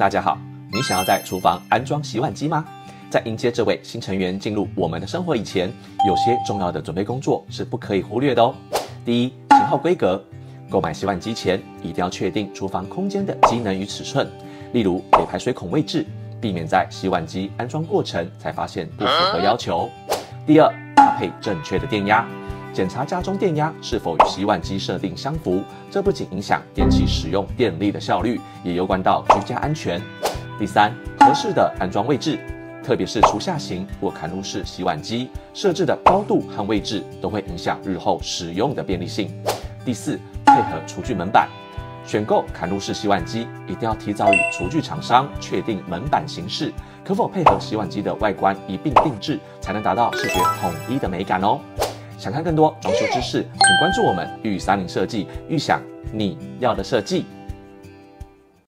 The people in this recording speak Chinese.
大家好，你想要在厨房安装洗碗机吗？在迎接这位新成员进入我们的生活以前，有些重要的准备工作是不可以忽略的哦。第一，型号规格。购买洗碗机前，一定要确定厨房空间的机能与尺寸，例如给排水孔位置，避免在洗碗机安装过程才发现不符合要求。第二，搭配正确的电压。检查家中电压是否与洗碗机设定相符，这不仅影响电器使用电力的效率，也攸关到居家安全。第三，合适的安装位置，特别是厨下型或砍入式洗碗机设置的高度和位置，都会影响日后使用的便利性。第四，配合厨具门板，选购砍入式洗碗机，一定要提早与厨具厂商确定门板形式，可否配合洗碗机的外观一并定制，才能达到视觉统一的美感哦。想看更多装修知识，请关注我们玉三零设计，预想你要的设计。